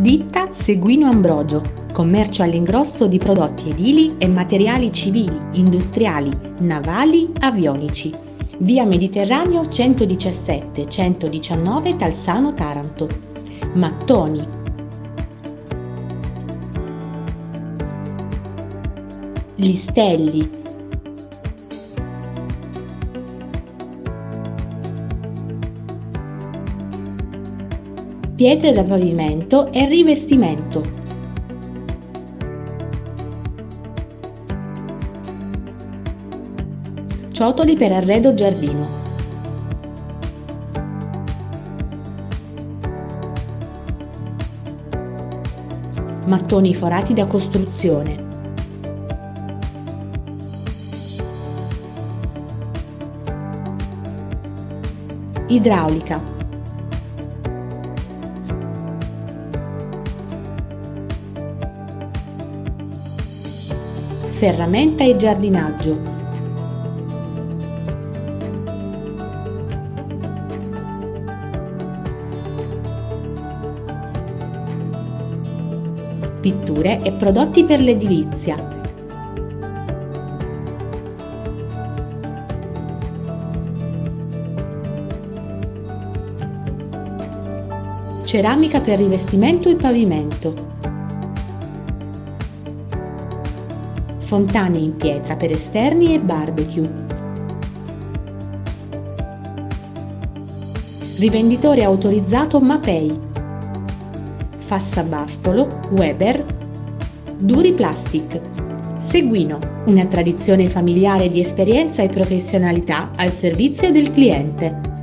Ditta Seguino Ambrogio, commercio all'ingrosso di prodotti edili e materiali civili, industriali, navali, avionici. Via Mediterraneo 117 119 Talsano Taranto. Mattoni. Listelli. Pietre da pavimento e rivestimento. Ciotoli per arredo giardino. Mattoni forati da costruzione. Idraulica. Ferramenta e giardinaggio. pitture e prodotti per l'edilizia. Ceramica per rivestimento e pavimento. Fontane in pietra per esterni e barbecue. Rivenditore autorizzato Mapei Fassa Bartolo, Weber, Duri Plastic. Seguino, una tradizione familiare di esperienza e professionalità al servizio del cliente.